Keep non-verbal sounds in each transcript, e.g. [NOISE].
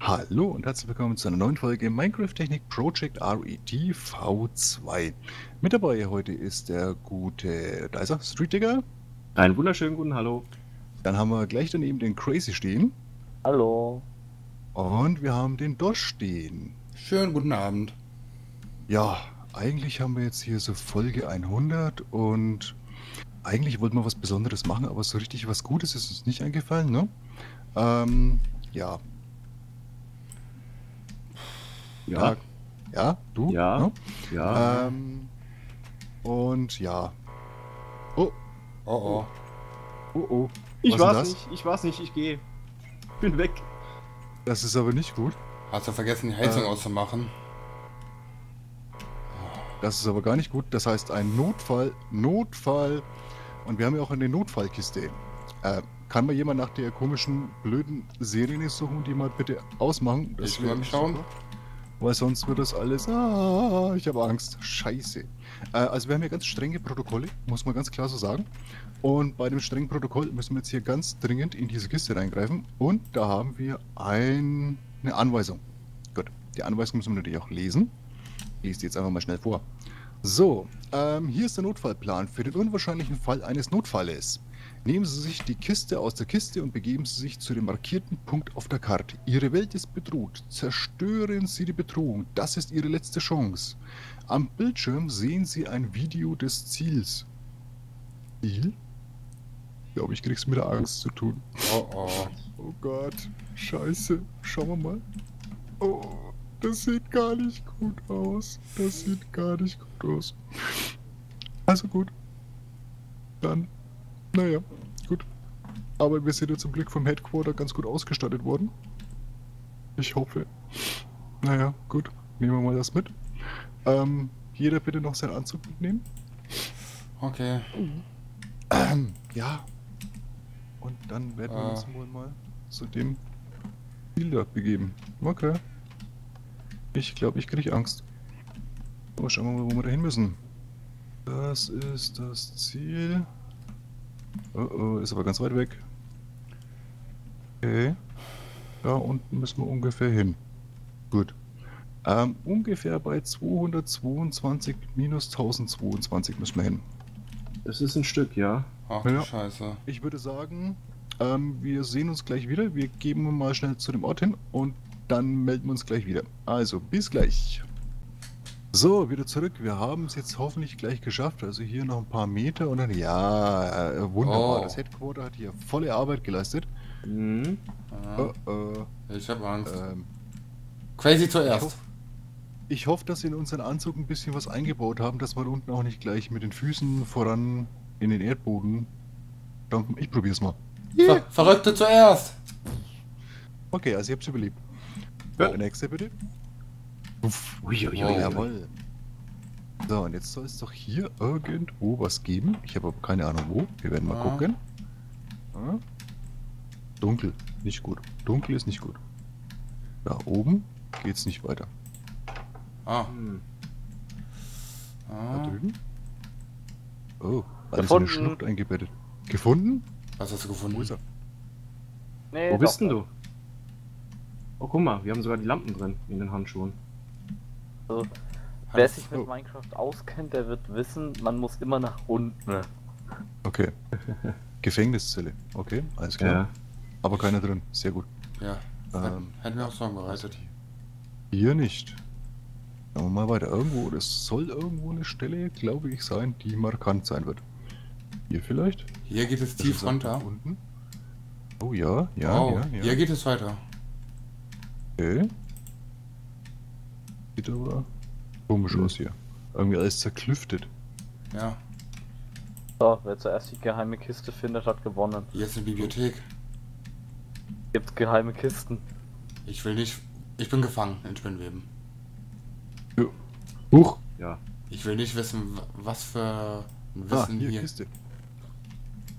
Hallo und herzlich willkommen zu einer neuen Folge Minecraft Technik Project RED V2. Mit dabei heute ist der gute, da ist er, Street Digger. Einen wunderschönen guten Hallo. Dann haben wir gleich daneben den Crazy stehen. Hallo. Und wir haben den Dosh stehen. Schönen guten Abend. Ja, eigentlich haben wir jetzt hier so Folge 100 und eigentlich wollten wir was Besonderes machen, aber so richtig was Gutes ist uns nicht eingefallen, ne? Ähm, ja. Ja, Ja, du? Ja. Ne? ja. Ähm, und ja. Oh, Oh oh. oh, oh. ich was war's das? nicht, ich war's nicht, ich gehe. Bin weg. Das ist aber nicht gut. Hast du vergessen, die Heizung Äh. auszumachen? Das ist aber gar nicht gut. Das heißt, ein Notfall, Notfall. Und wir haben ja auch eine Notfallkiste. Äh, kann mal jemand nach der komischen, blöden Serie suchen, die mal bitte ausmachen? Ich wär will mal schauen. super. Weil sonst wird das alles. Ah, ich habe Angst. Scheiße. Äh, also, wir haben hier ganz strenge Protokolle, muss man ganz klar so sagen. Und bei dem strengen Protokoll müssen wir jetzt hier ganz dringend in diese Kiste reingreifen. Und da haben wir ein, eine Anweisung. Gut, die Anweisung müssen wir natürlich auch lesen. Ich lese die jetzt einfach mal schnell vor. So, ähm, hier ist der Notfallplan für den unwahrscheinlichen Fall eines Notfalles. Nehmen Sie sich die Kiste aus der Kiste und begeben Sie sich zu dem markierten Punkt auf der Karte. Ihre Welt ist bedroht. Zerstören Sie die Bedrohung. Das ist Ihre letzte Chance. Am Bildschirm sehen Sie ein Video des Ziels. Ziel? Ich glaube, ich krieg's mit der Angst zu tun. Oh oh. Oh Gott, scheiße. Schauen wir mal. Oh, das sieht gar nicht gut aus. Das sieht gar nicht gut aus. Also gut. Dann, naja, gut. Aber wir sind ja zum Glück vom Headquarter ganz gut ausgestattet worden. Ich hoffe. Naja, gut. Nehmen wir mal das mit. Ähm, jeder bitte noch seinen Anzug mitnehmen. Okay. Ähm, [CLEARS THROAT] ja. Und dann werden wir Äh. uns wohl mal zu dem Ziel dort begeben. Okay. Ich glaube, ich kriege Angst. Aber schauen wir mal, wo wir da hin müssen. Das ist das Ziel. Oh oh, ist aber ganz weit weg. Okay. Da unten müssen wir ungefähr hin. Gut. Ähm, ungefähr bei 222 minus 1022 müssen wir hin. Das ist ein Stück, ja. Ach Ja. Scheiße. Ich würde sagen, ähm, wir sehen uns gleich wieder. Wir geben mal schnell zu dem Ort hin und dann melden wir uns gleich wieder. Also, bis gleich. So, wieder zurück. Wir haben es jetzt hoffentlich gleich geschafft. Also hier noch ein paar Meter und dann, ja, äh, wunderbar. Oh. Das Headquarter hat hier volle Arbeit geleistet. Mhm. Oh, oh, Ich hab Angst. ähm, Crazy ich, zuerst. hoff, ich hoffe, dass sie in unseren Anzug ein bisschen was eingebaut haben, dass wir unten auch nicht gleich mit den Füßen voran in den Erdboden stampfen. Ich probier's mal. Ver Verrückte zuerst. Okay, also ich hab's überlebt. Ja. Der nächste bitte. Uff. Uiuiui. Wow. Jawohl. So, und jetzt soll es doch hier irgendwo was geben. Ich habe aber keine Ahnung wo. Wir werden mal Ah. gucken. Ah. Dunkel, nicht gut. Dunkel ist nicht gut. Da oben geht's nicht weiter. Ah. Hm. Da ah. drüben. Oh, alles in eine. Schlucht eingebettet. Gefunden? Was hast du Wo gefunden? ist er? Nee, Wo bist denn du? Oh, guck mal, wir haben sogar die Lampen drin in den Handschuhen. So. Wer sich mit. Minecraft auskennt, der wird wissen, man muss immer nach unten. Okay. [LAUGHS] Gefängniszelle. Okay, alles klar. Ja. Aber keiner drin. Sehr gut. Ja. Ähm, Hätten wir auch Sorgen bereitet. Hier nicht. Schauen wir mal weiter. Irgendwo, das soll irgendwo eine Stelle, glaube ich, sein, die markant sein wird. Hier vielleicht? Hier geht es Das tief runter. Unten. Oh ja, ja, oh, ja, ja. hier geht es weiter. okay. Sieht aber komisch Hm. aus hier. Irgendwie alles zerklüftet. Ja. So, wer zuerst die geheime Kiste findet, hat gewonnen. Hier ist eine Bibliothek. Gibt geheime Kisten. Ich will nicht. Ich bin gefangen in Spinnweben. Huch! Ja. Ich will nicht wissen, was für ein Ah, Wissen hier, hier. Kiste.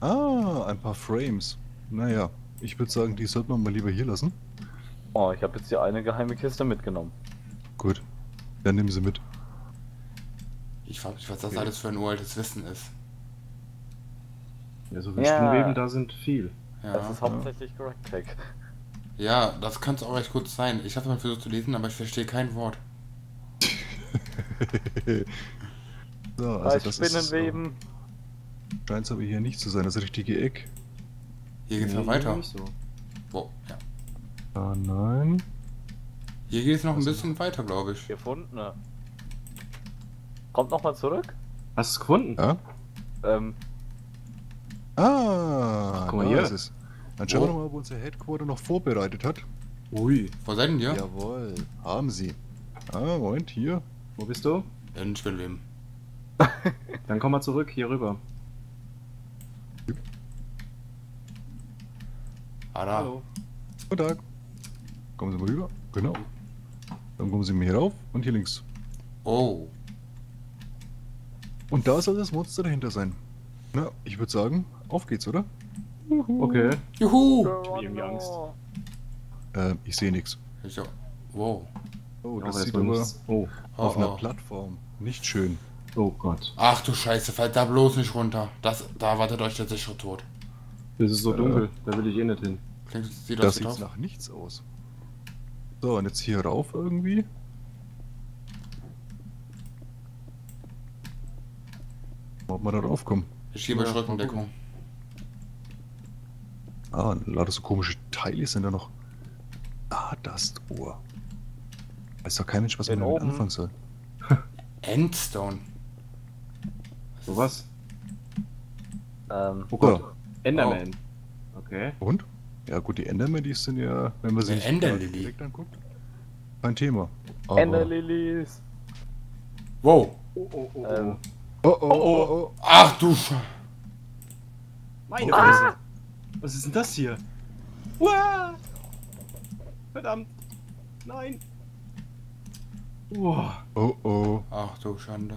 Ah, ein paar Frames. Naja, ich würde sagen, die sollte man mal lieber hier lassen. Oh, ich habe jetzt die eine geheime Kiste mitgenommen. Gut, dann nehmen sie mit. Ich frage mich, was das Okay. alles für ein uraltes Wissen ist. Ja, so viele Ja. Da sind viel. Ja. Das ist hauptsächlich Correct Tech. Ja, das kann es auch recht kurz sein. Ich habe mal versucht zu lesen, aber ich verstehe kein Wort. [LAUGHS] So, Bei also das ist. Spinnenweben. Scheint es aber hier nicht zu sein, das richtige Eck. Hier geht's noch Nee, weiter. Nicht so. Wow, ja. Ah, nein. Hier geht es noch ein bisschen weiter, glaube ich. Gefunden. ne? Kommt nochmal zurück. Hast du es gefunden? Ja? Ähm, Ah, Guck mal da hier. ist es. Dann schauen wir Wo? mal, ob unser Headquarter noch vorbereitet hat. Ui. Wo seid denn ihr? Jawohl, haben sie. Ah, Moment, hier. Wo bist du? In Spinnweben. [LAUGHS] Dann komm mal zurück, hier rüber. Ah, da. Hallo. Guten Tag. Kommen Sie mal rüber. Genau. Dann kommen Sie mir hier rauf und hier links. Oh. Und da soll das Monster dahinter sein. Na, ich würde sagen, auf geht's, oder? Okay. Juhu! hab irgendwie Angst. Äh, ich sehe nichts. Ich auch. Wow. Oh, das Aber sieht aber nichts. Oh. auf Oh, einer oh. Plattform nicht schön. Oh Gott. Ach du Scheiße, fallt da bloß nicht runter. Das, da wartet euch der sichere Tod. Das ist so Äh. dunkel. Da will ich eh nicht hin. Klingt, sieht Das das sieht aus? nach nichts aus. So, und jetzt hier rauf irgendwie. Ob wir da raufkommen. Ich gebe euch Ja, Rückendeckung. Ah, lauter so komische Teile sind da noch. Ah, das Ohr. Weiß doch kein Mensch, was man damit oben. anfangen soll. [LAUGHS] Endstone. So was? Ähm, Oh Gott. Enderman. Okay. Und? Ja gut, die Endermen, die sind ja, wenn man nicht Enderlily. direkt anguckt, kein Thema. Aber- Enderlilies. Wow. Oh, oh, oh, Ähm, Oh, oh, oh, oh. Ach du Sch Meine Fresse. Was ist denn das hier? Uah! Verdammt. Nein. Uah. Oh, oh. Ach du Schande.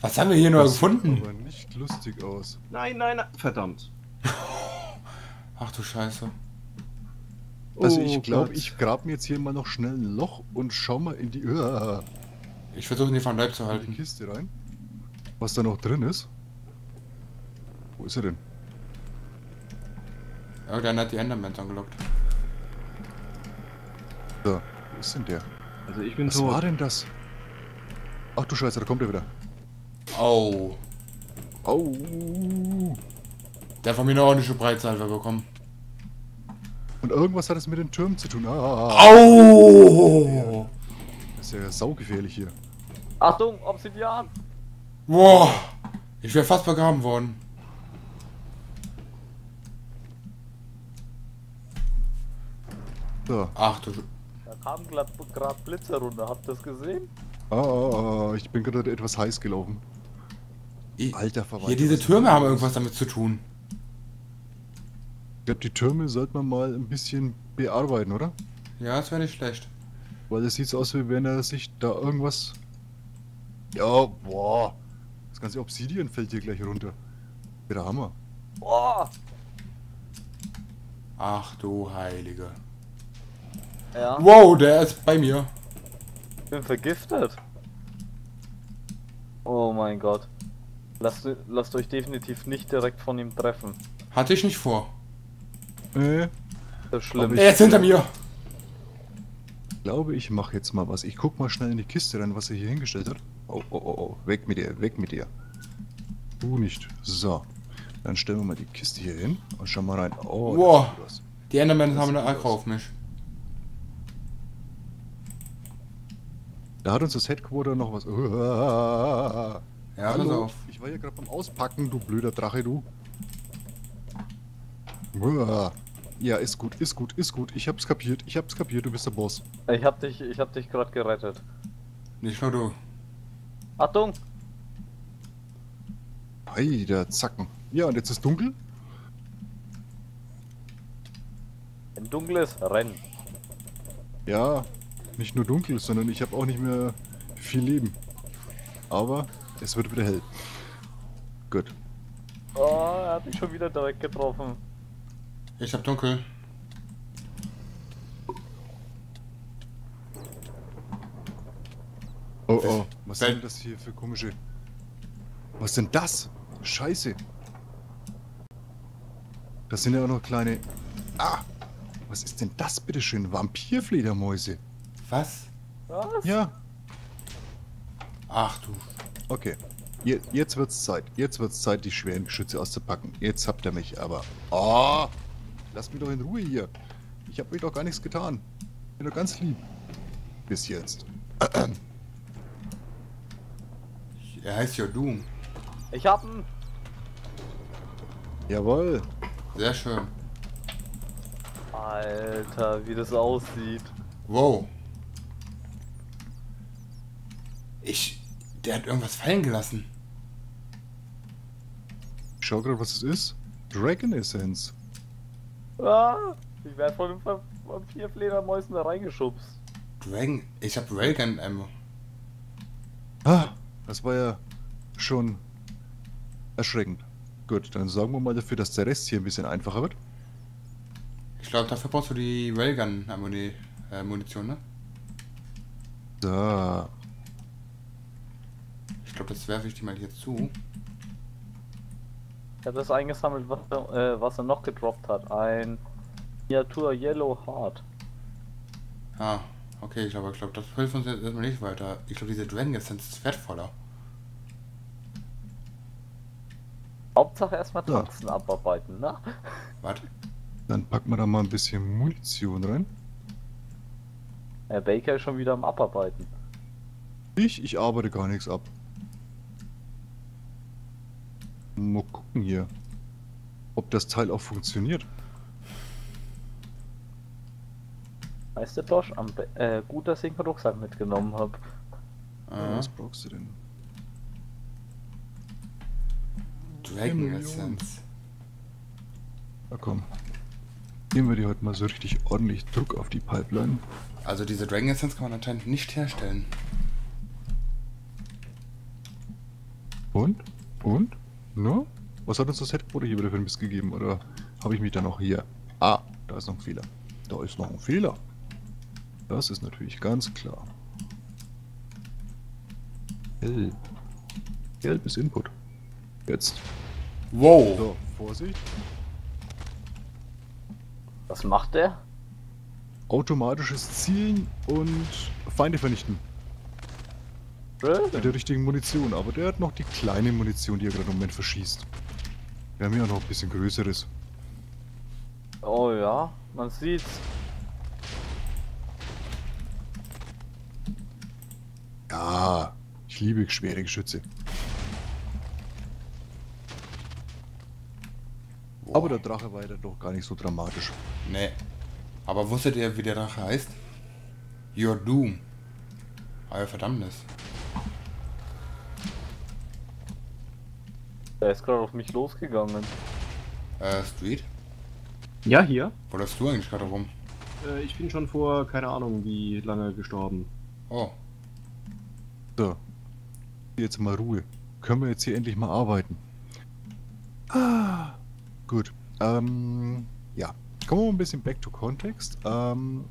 Was haben wir hier nur Das sieht gefunden? aber nicht lustig aus. Nein, nein, nein. Verdammt. [LAUGHS] Ach du Scheiße. Also Oh ich glaube, Gott. ich grab mir jetzt hier mal noch schnell ein Loch und schau mal in die, uh, Ich versuche nie von Leib zu in die halten. Kiste rein. Was da noch drin ist. Wo ist er denn? Irgendeiner hat die Endermans angelockt. So, wo ist denn der? Also ich bin Was tot. war denn das? Ach du Scheiße, da kommt er wieder. Oh. Au. Der hat von mir eine ordentliche Breitsalve bekommen. Und irgendwas hat es mit den Türmen zu tun. Ah, Au! das ist ja saugefährlich hier. Achtung, Obsidian. Boah! Ich wäre fast begraben worden. So. Ach du. Da kamen gerade Blitze runter. Habt ihr das gesehen? Ah, ah, ah, ich bin gerade etwas heiß gelaufen. I- Alter Verwalter. Hier, diese Türme haben irgendwas damit zu tun. Ich glaube, die Türme sollte man mal ein bisschen bearbeiten, oder? Ja, das wäre nicht schlecht. Weil es sieht so aus, wie wenn er sich da irgendwas. Ja, boah. Das ganze Obsidian fällt hier gleich runter. Der Hammer. Boah. Ach du Heilige. Ja, Wow, der ist bei mir. ich bin vergiftet. Oh mein Gott. Lasst, lasst euch definitiv nicht direkt von ihm treffen. Hatte ich nicht vor. Äh, Das ist schlimm. Er ist hinter mir. glaube, ich mache jetzt mal was. Ich guck mal schnell in die Kiste rein, was er hier hingestellt hat. Oh, oh, oh, oh. Weg mit dir, weg mit dir. Du nicht. So. Dann stellen wir mal die Kiste hier hin und schauen mal rein. Oh, Wow. Die Endermans Das haben eine aus. auf mich. Da hat uns das Headquarter noch was. Uah. [LAUGHS] Ja, pass Hallo, auf. ich war ja gerade beim Auspacken, du blöder Drache, du. Uah. Ja, ist gut, ist gut, ist gut. Ich hab's kapiert, ich hab's kapiert, du bist der Boss. Ich hab dich, ich hab dich gerade gerettet. Nicht nur du. Achtung! Hey, der Zacken. Ja, und jetzt ist dunkel. Wenn dunkel ist, renn. Ja, nicht nur dunkel, sondern ich habe auch nicht mehr viel Leben. Aber es wird wieder hell. Gut. Oh, er hat mich schon wieder direkt getroffen. Ich hab dunkel. Oh oh, was sind das hier für komische... Was denn das? Scheiße. Das sind ja auch noch kleine... Ah! Was ist denn das bitteschön? Vampirfledermäuse. Was? Was? Ja, Ach du. okay. Je, jetzt wird's Zeit. Jetzt wird's Zeit, die schweren Geschütze auszupacken. Jetzt habt ihr mich aber. Oh! Lasst mich doch in Ruhe hier. Ich hab euch doch gar nichts getan. Bin doch ganz lieb. Bis jetzt. Er heißt ja Doom. Ich hab ihn. Jawohl. Sehr schön. Alter, wie das aussieht. Wow. Ich. Der hat irgendwas fallen gelassen. Ich schau gerade, was es ist. Dragon Essence. Ah, ich werde von den Ver- Vampirfledermäusen da reingeschubst. Dragon. Ich hab Railgun Ammo. Ah, das war ja schon erschreckend. Gut, dann sorgen wir mal dafür, dass der Rest hier ein bisschen einfacher wird. Ich glaube, dafür brauchst du die Railgun Ammuni äh, Munition, ne? Da. Ich glaube, das werfe ich dir mal hier zu. Ich habe das eingesammelt, was er, äh, was er noch gedroppt hat. Ein Miniatur Yellow Heart. Ah, okay, ich glaube, ich glaube, das hilft uns jetzt erstmal nicht weiter. Ich glaube, diese Dragon Essence ist wertvoller. Hauptsache erstmal Ja. Toxen abarbeiten, ne? Warte. Dann packen wir da mal ein bisschen Munition rein. Herr Baker ist schon wieder am Abarbeiten. Ich, ich arbeite gar nichts ab. Mal gucken hier, ob das Teil auch funktioniert. Weißt du, Dosch, am äh, gut, dass ich einen Rucksack mitgenommen habe. Äh, Was brauchst du denn? Dragon. Essence. Na komm. Geben wir dir heute mal so richtig ordentlich Druck auf die Pipeline. Also diese Dragon Essence kann man anscheinend nicht herstellen. Und? Und? Na? Was hat uns das Headquarter hier wieder für ein Mist gegeben? Oder habe ich mich da noch hier? Ah, da ist noch ein Fehler. Da ist noch ein Fehler. Das ist natürlich ganz klar. Gelb. Gelb ist Input. Jetzt. Wow. So, Vorsicht. Was macht der? Automatisches Zielen und Feinde vernichten. Mit der richtigen Munition. Aber der hat noch die kleine Munition, die er gerade im Moment verschießt. Wir haben hier auch noch ein bisschen größeres. Oh ja, man sieht's. Ja, ich liebe schwere Geschütze. wow. Aber der Drache war ja doch gar nicht so dramatisch. Nee. Aber wusstet ihr, wie der Drache heißt? Your Doom. Euer Verdammnis. Der ist gerade auf mich losgegangen. Äh, Street? Ja, hier. Wo läufst du eigentlich gerade rum? Äh, ich bin schon vor, keine Ahnung, wie lange gestorben. Oh, So. Jetzt mal Ruhe. Können wir jetzt hier endlich mal arbeiten? Ah, gut. Ähm, ja. Kommen wir mal ein bisschen back to context. Ähm,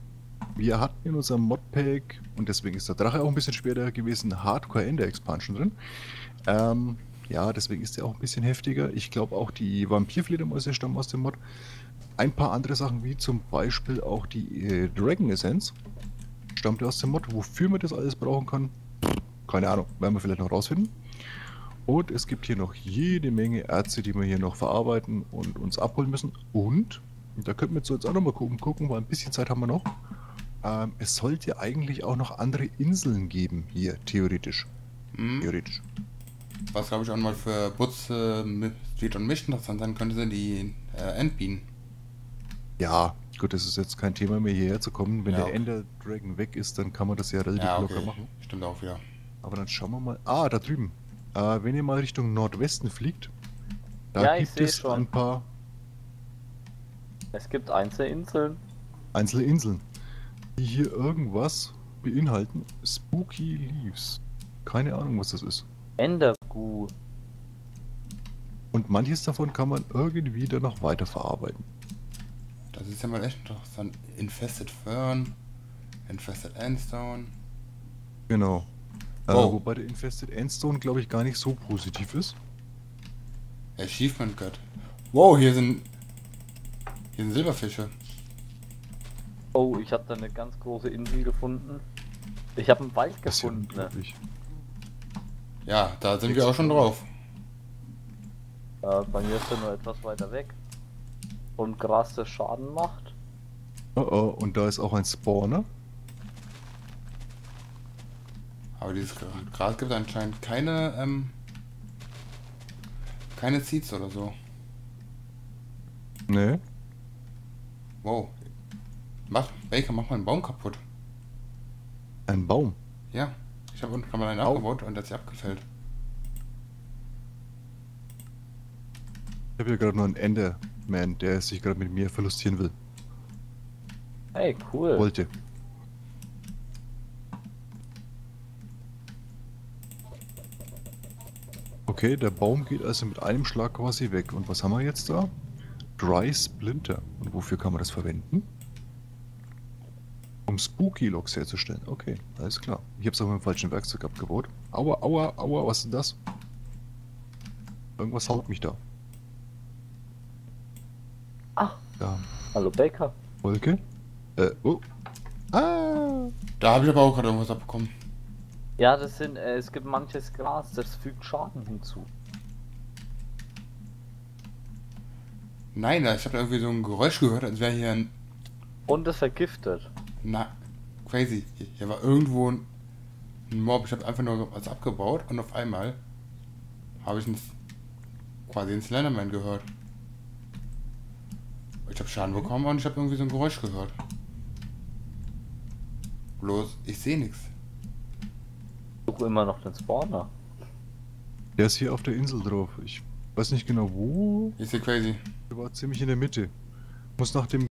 wir hatten in unserem Modpack, und deswegen ist der Drache auch ein bisschen schwerer gewesen, Hardcore Ender Expansion drin. Ähm, ja, deswegen ist der auch ein bisschen heftiger. Ich glaube auch die Vampirfledermäuse stammen aus dem Mod. Ein paar andere Sachen, wie zum Beispiel auch die äh, Dragon Essence, stammt aus dem Mod. Wofür man das alles brauchen kann, keine Ahnung, werden wir vielleicht noch rausfinden. Und es gibt hier noch jede Menge Erze, die wir hier noch verarbeiten und uns abholen müssen. Und, da könnten wir jetzt auch noch mal gucken, gucken, weil ein bisschen Zeit haben wir noch. Ähm, es sollte eigentlich auch noch andere Inseln geben hier, theoretisch. hm. Theoretisch. Was glaube ich auch mal für Butz, äh, Street und Mich interessant sein könnte, sind die äh, Endbienen. Ja, gut, das ist jetzt kein Thema mehr hierher zu kommen. Wenn Ja, der okay. Ender Dragon weg ist, dann kann man das ja relativ Ja, locker okay. machen. Stimmt auch wieder. Aber dann schauen wir mal. Ah, da drüben. Äh, wenn ihr mal Richtung Nordwesten fliegt, da Ja, gibt es schon. ein paar Es gibt Einzelinseln. einzelne Inseln, die hier irgendwas beinhalten. Spooky Leaves. Keine Ahnung, was das ist. Endergu. Und manches davon kann man irgendwie dann noch weiter verarbeiten. Das ist ja mal echt interessant. Infested Fern, Infested Endstone. Genau. Äh, Oh. wobei der Infested Endstone, glaube ich, gar nicht so positiv ist. Achievement God. Wow, hier sind. Hier sind Silberfische. Oh, ich habe da eine ganz große Insel gefunden. Ich habe einen Wald Das ist ja gefunden. ne? Ja, da sind wir auch schon drauf. Äh, bei mir ist er nur etwas weiter weg. Und Gras, das Schaden macht. Oh oh, und da ist auch ein Spawner. Aber dieses Gra- Gras gibt anscheinend keine, ähm, keine Seeds oder so. Ne? Wow. Mach, Baker, mach mal einen Baum kaputt. Ein Baum. Ja. Ich habe unten mal einen Au. abgebaut und der hat sich abgefällt. Ich habe hier gerade nur einen Enderman, der sich gerade mit mir verlustieren will. Hey, cool. Wollte. Okay, der Baum geht also mit einem Schlag quasi weg. Und was haben wir jetzt da? Dry Splinter. Und wofür kann man das verwenden? Um Spooky Logs herzustellen. Okay, alles klar. Ich habe es auch mit dem falschen Werkzeug abgebaut. Aua, aua, aua, was ist das? Irgendwas haut mich da. Ach, Da. hallo Baker. Wolke? Äh, oh. Ah! Da habe ich aber auch gerade irgendwas abbekommen. Ja, das sind, äh, es gibt manches Gras, das fügt Schaden hinzu. Nein, da- ich habe da irgendwie so ein Geräusch gehört, als wäre hier ein. Und es vergiftet. Na, crazy. Hier war irgendwo ein, Mob. Ich habe einfach nur was abgebaut und auf einmal habe ich einen, quasi einen Slenderman gehört. Ich habe Schaden bekommen und ich habe irgendwie so ein Geräusch gehört. Bloß, ich sehe nichts. Ich suche immer noch den Spawner. Der ist hier auf der Insel drauf. Ich weiß nicht genau wo. Ich sehe crazy. Der war ziemlich in der Mitte. Muss nach dem